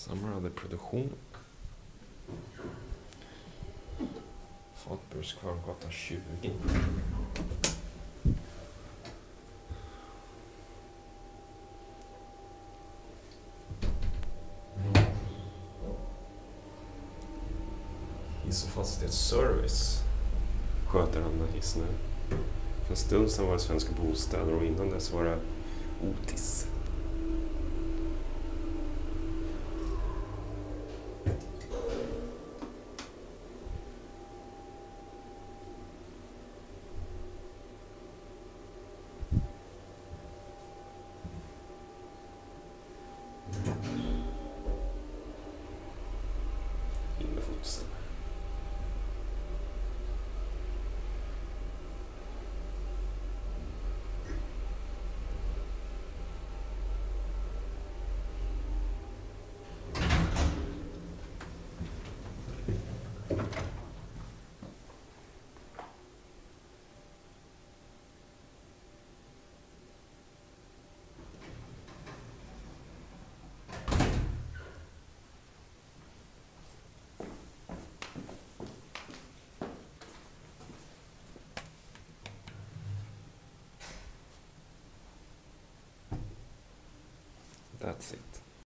Summer hade produktion. Fatburskvarngatan 20. Hiss och fastighetsservice sköter Anna hiss nu. För en stund sedan var det Svenska Bostäder och innan dess var det Otis. 是 That's it.